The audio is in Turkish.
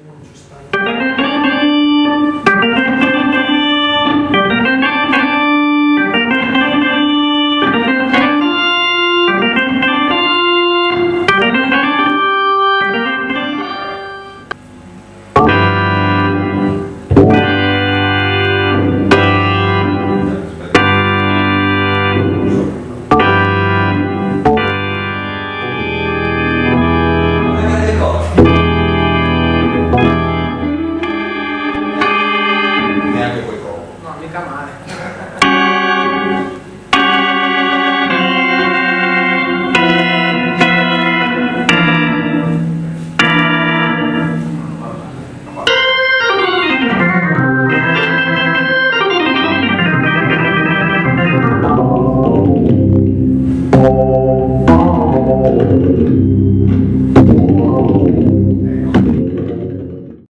Justo. Oh, my God.